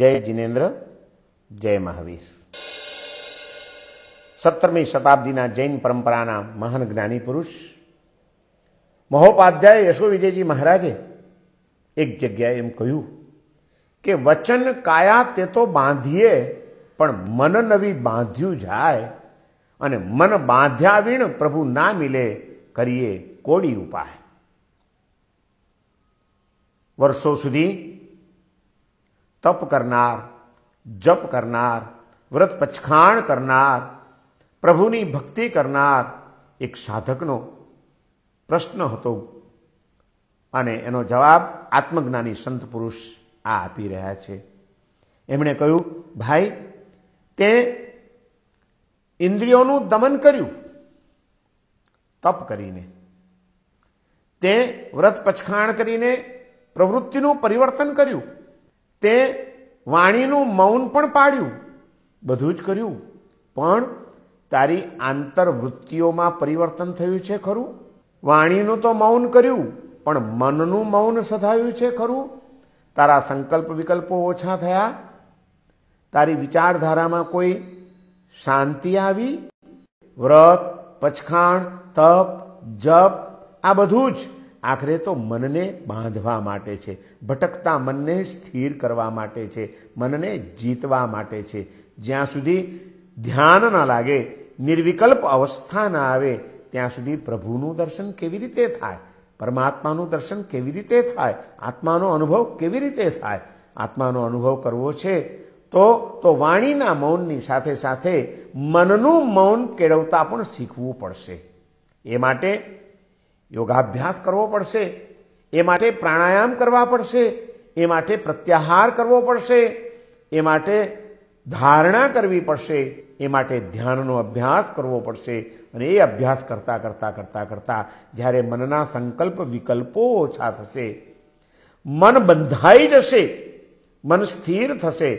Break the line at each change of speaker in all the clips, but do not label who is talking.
જય જિનેન્દ્ર, જય મહાવીર. સત્તરમી શતાબ્દીના જૈન પરંપરાના મહાન જ્ઞાની પુરુષ, મહોપાધ્યાય યશો વિજયજી મહારાજે એક જગ્યાએ એમ કહ્યું કે, વચન કાયા તે તો બાંધીએ, પણ મન નવી બાંધ્યું જાય અને મન બાંધ્યા વીણ પ્રભુ ના મિલે કરીએ કોડી ઉપાય. વર્ષો સુધી તપ કરનાર, જપ કરનાર, વ્રત પછખાણ કરનાર, પ્રભુની ભક્તિ કરનાર એક સાધકનો પ્રશ્ન હતો અને એનો જવાબ આત્મજ્ઞાની સંત પુરુષ આ આપી રહ્યા છે. એમણે કહ્યું, ભાઈ, તે ઇન્દ્રિયોનું દમન કર્યું, તપ કરીને. તે વ્રત પછખાણ કરીને પ્રવૃત્તિનું પરિવર્તન કર્યું તે વાણીનું મૌન પણ પાડ્યું. બધું જ કર્યું. પણ તારી આંતરવૃત્તિઓમાં પરિવર્તન થયું છે ખરું? વાણીનું તો મૌન કર્યું, પણ મનનું મૌન સધાયું છે ખરું? તારા સંકલ્પ વિકલ્પો ઓછા થયા? તારી વિચારધારામાં કોઈ શાંતિ આવી? વ્રત પચખાણ તપ, જપ, આ બધું જ આખરે તો મનને બાંધવા માટે છે, ભટકતા મનને સ્થિર કરવા માટે છે, મનને જીતવા માટે છે. જ્યાં સુધી ધ્યાન ના લાગે, નિર્વિકલ્પ અવસ્થા ના આવે, ત્યાં સુધી પ્રભુનું દર્શન કેવી રીતે થાય, પરમાત્માનું દર્શન કેવી રીતે થાય, આત્માનો અનુભવ કેવી રીતે થાય? આત્માનો અનુભવ કરવો છે તો તો વાણીના મૌનની સાથે સાથે મનનું મૌન કેળવતા પણ શીખવું પડશે. એ માટે યોગાભ્યાસ કરવો પડશે, એ માટે પ્રાણાયામ કરવા પડશે, એ માટે પ્રત્યાહાર કરવો પડશે, એ માટે ધારણા કરવી પડશે, એ માટે ધ્યાનનો અભ્યાસ કરવો પડશે અને એ અભ્યાસ કરતા કરતા કરતા કરતા જ્યારે મનના સંકલ્પ વિકલ્પો ઓછા થશે, મન બંધાઈ જશે, મન સ્થિર થશે,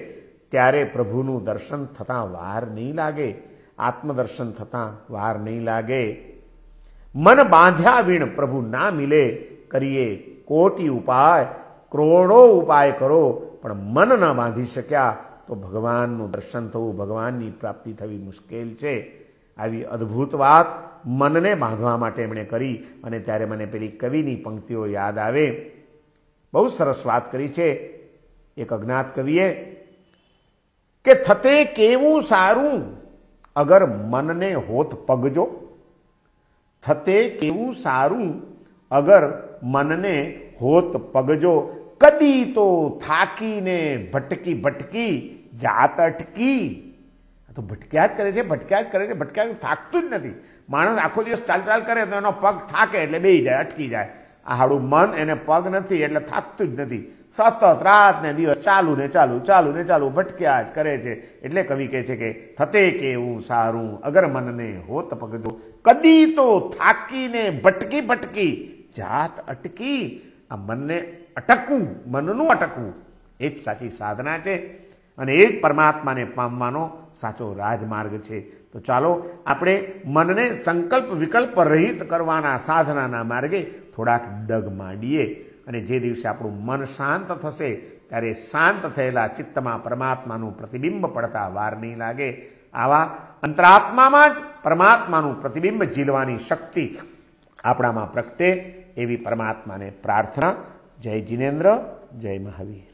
ત્યારે પ્રભુનું દર્શન થતાં વાર નહીં લાગે, આત્મદર્શન થતાં વાર નહીં લાગે. મન બાંધ્યા વીણ પ્રભુ ના મિલે કરીએ કોટી ઉપાય, કરોડો ઉપાય કરો, પણ મન ન બાંધી શક્યા તો ભગવાનનું દર્શન થવું, ભગવાનની પ્રાપ્તિ થવી મુશ્કેલ છે. આવી અદ્ભુત વાત મનને બાંધવા માટે એમણે કરી અને ત્યારે મને પેલી કવિની પંક્તિઓ યાદ આવે. બહુ સરસ વાત કરી છે એક અજ્ઞાત કવિએ કે થતે કેવું સારું, અગર મનને હોત પગજો. થતે કેવું સારું? અગર મનને હોત પગજો, કદી તો થાકીને ભટકી ભટકી જાત અટકી. તો ભટક્યા જ કરે છે, ભટક્યા જ કરે છે, ભટક્યા થાકતું જ નથી. માણસ આખો દિવસ ચાલ ચાલ કરે તો એનો પગ થાકે એટલે બે જાય, અટકી જાય. હાડું મન એને પગ નથી, એટલે થાકતું જ નથી. સતત રાત ને દિવસ ચાલુ ને ચાલુ ચાલુ ને ચાલુ ભટક્યા જ કરે છે. એટલે કવિ કહે છે કે, થતે કેવું સારું? અગર મનને હોત પગજો કદી તો થાકીને ભટકી ભટકી, જાત અટકી, આ મનને અટકવું, મનનું અટકવું. એ જ સાચી સાધના છે. અને એ જ પરમાત્માને પામવાનો સાચો રાજમાર્ગ છે. તો ચાલો આપણે મનને સંકલ્પ વિકલ્પ રહિત કરવાના સાધનાના માર્ગે થોડાક ડગ માંડીએ અને જે દિવસે આપણું મન શાંત થશે, ત્યારે શાંત થયેલા ચિત્તમાં પરમાત્માનું પ્રતિબિંબ પડતા વાર નહીં લાગે. આવા અંતરાત્મામાં જ પરમાત્માનું પ્રતિબિંબ ઝીલવાની શક્તિ આપણામાં પ્રગટે એવી પરમાત્માને પ્રાર્થના. જય જિનેન્દ્ર, જય મહાવીર.